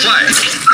flag.